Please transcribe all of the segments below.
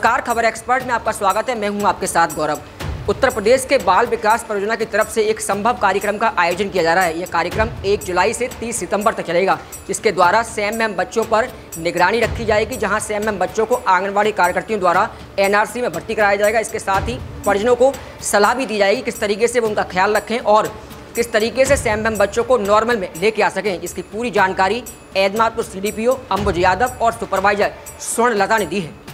नमस्कार, खबर एक्सपर्ट में आपका स्वागत है। मैं हूँ आपके साथ गौरव। उत्तर प्रदेश के बाल विकास परियोजना की तरफ़ से एक संभव कार्यक्रम का आयोजन किया जा रहा है। यह कार्यक्रम 1 जुलाई से 30 सितंबर तक चलेगा इसके द्वारा सेम बच्चों पर निगरानी रखी जाएगी, जहाँ सेम बच्चों को आंगनबाड़ी कार्यकर्तियों द्वारा एनआरसी में भर्ती कराया जाएगा। इसके साथ ही परिजनों को सलाह भी दी जाएगी किस तरीके से वो उनका ख्याल रखें और किस तरीके से सैम एम बच्चों को नॉर्मल में लेके आ सकें। इसकी पूरी जानकारी Edmatpur C D P O Ambuj Yadav और सुपरवाइजर स्वर्ण लता ने दी है।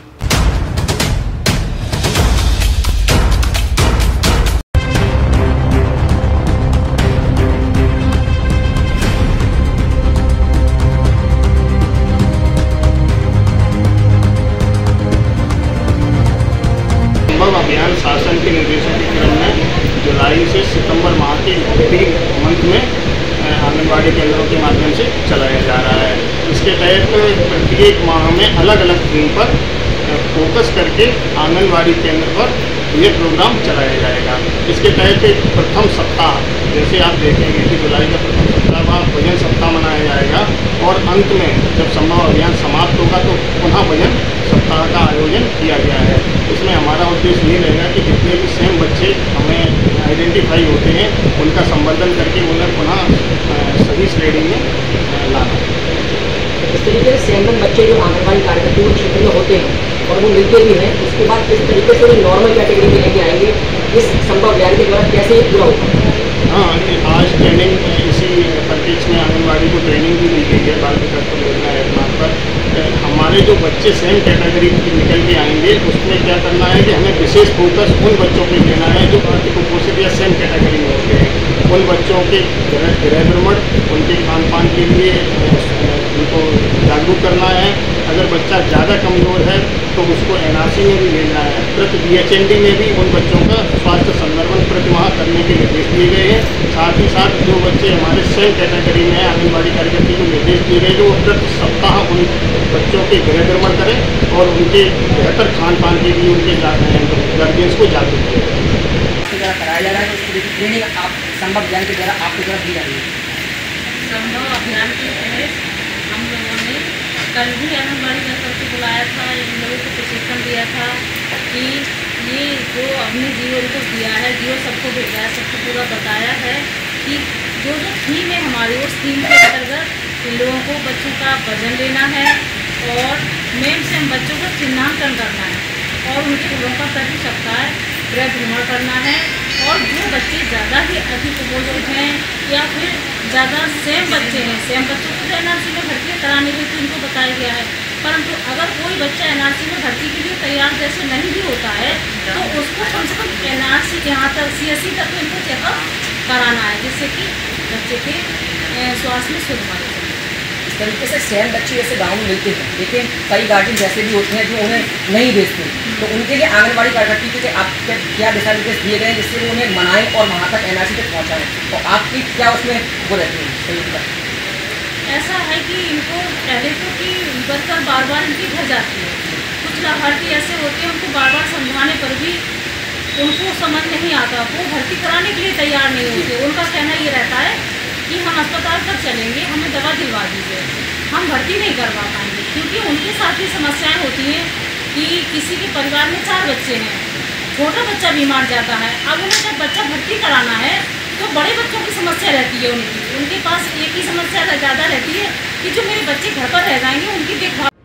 संभव अभियान शासन के निर्देशों के क्रम में जुलाई से सितंबर माह के तीन मंथ में आंगनबाड़ी केंद्रों के माध्यम से चलाया जा रहा है। इसके तहत प्रत्येक माह में अलग अलग थीम पर फोकस करके आंगनबाड़ी केंद्र पर ये प्रोग्राम चलाया जाएगा। इसके तहत प्रथम सप्ताह, जैसे आप देखेंगे कि जुलाई का प्रथम सप्ताह वहाँ भजन सप्ताह मनाया जाएगा और अंत में जब संभव अभियान समाप्त होगा तो पुनः भजन सप्ताह का आयोजन किया गया है इसमें हमारा उद्देश्य ये रहेगा कि जितने भी हमें आइडेंटिफाई होते हैं उनका संवर्धन करके उन्हें पुनः सही श्रेणी में लाना। इस तरीके से सैम एम बच्चे जो आंगनबाड़ी कार्यकर्तियों के क्षेत्र में होते हैं और वो मिलते भी हैं उसके बाद किस तरीके से वो नॉर्मल कैटेगरी में लेके आएँगे इस संभव अभियान के द्वारा कैसे पूरा होगा हाँ आज ट्रेनिंग इसी परिप्रेक्ष्य में आंगनबाड़ी को ट्रेनिंग भी दी गई है बाल विकास परियोजना एतमाद पर अ, हमारे जो बच्चे सेम कैटेगरी के निकल के आएँगे, उसमें क्या करना है कि हमें विशेष फोकस उन बच्चों पे देना है जो अति कुपोषित या सेम कैटेगरी में होते हैं। उन बच्चों के गृह भ्रमण उनके खान पान के लिए, उनको जागरूक करना है। अगर बच्चा ज़्यादा कमज़ोर है तो उसको एनआरसी में भी लेना है। प्रति बीएचएनडी में भी उन बच्चों का स्वास्थ्य संदर्भन प्रति माह करने के निर्देश दिए गए हैं। साथ ही साथ जो बच्चे हमारे सेम कैटेगरी में आंगनबाड़ी कार्यकर्ती को निर्देश दिए गए जो प्रति सप्ताह उन बच्चों के गृह भ्रमण करें और उनके बेहतर खान पान के लिए उनके गार्जियंस को जागरूक करें। कराया जा रहा है ट्रेनिंग आप संभव अभियान के द्वारा आपकी तरफ़ दी जा रही है। संभव अभियान के तहत हम लोगों ने कल भी आंगनबाड़ी वर्कर को बुलाया था इन लोगों को प्रशिक्षण दिया था कि ये जो अपने जीवन को दिया है जीवन सबको भेजा है सबको पूरा बताया है कि जो जो थीम है हमारी उस थीम के अंतर्गत लोगों को बच्चों का वज़न लेना है और मेम से हम बच्चों का चिन्हांकन करना है और उनके घरों का प्रति सप्ताह गृह भ्रमण करना है और जो बच्चे ज़्यादा ही अधिक कुपोषित हैं या फिर ज़्यादा सेम बच्चे हैं सेम बच्चों को एन आर में भर्ती कराने के लिए उनको बताया गया है, परंतु अगर कोई बच्चा एनआरसी में भर्ती के लिए तैयार जैसे नहीं भी होता है तो उसको कम से कम एन आर सी यहाँ तक सी एस सी तक इनको चेकअप कराना है, जिससे कि बच्चे के स्वास्थ्य में सुधार हो तरीके से सैम बच्चे ऐसे गाँव में मिलते हैं। लेकिन कई गार्जियन जैसे भी होते हैं जो उन्हें नहीं भेजते। तो उनके लिए आंगनबाड़ी कार्यकर्ती के लिए आप क्या दिशा निर्देश दिए गए जिससे वो उन्हें मनाएँ और वहाँ तक एन तक पहुँचाएँ? तो आपकी क्या उसमें वो रहती है? ऐसा है कि इनको, पहले तो कि वर्कर बार बार इनके घर जाती है। कुछ लाभार्थी ऐसे होते हैं, उनको बार बार समझाने पर भी उनको समझ नहीं आता। वो भर्ती कराने के लिए तैयार नहीं होते। उनका कहना ये रहता अस्पताल तक चलेंगे, हमें दवा दिलवा दीजिए। हम भर्ती नहीं करवा पाएँगे, क्योंकि उनके साथ ही समस्याएँ होती हैं कि किसी के परिवार में चार बच्चे हैं। छोटा बच्चा बीमार जाता है, अब उन्हें जब बच्चा भर्ती कराना है तो बड़े बच्चों की समस्या रहती है उनकी। उनके पास एक ही समस्या ज़्यादा रहती है कि जो मेरे बच्चे घर पर रह जाएँगे, उनकी देखभाल